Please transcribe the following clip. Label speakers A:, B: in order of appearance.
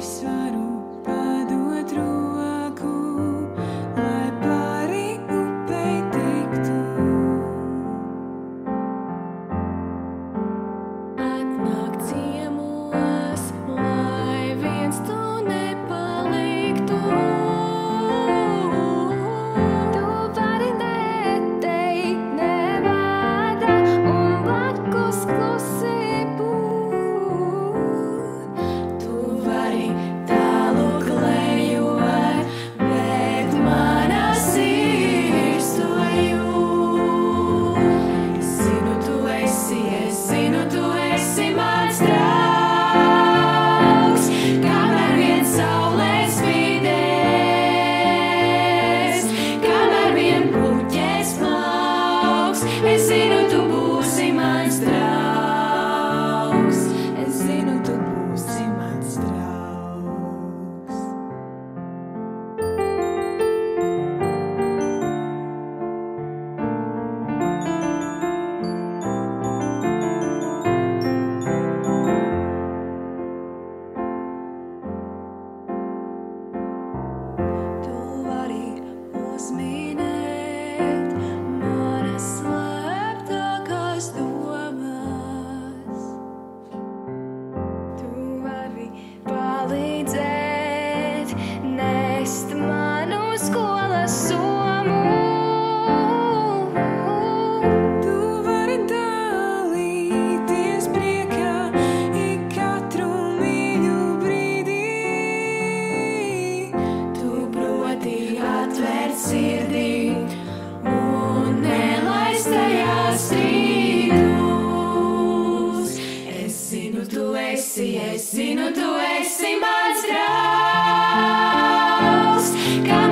A: все. See lost. Got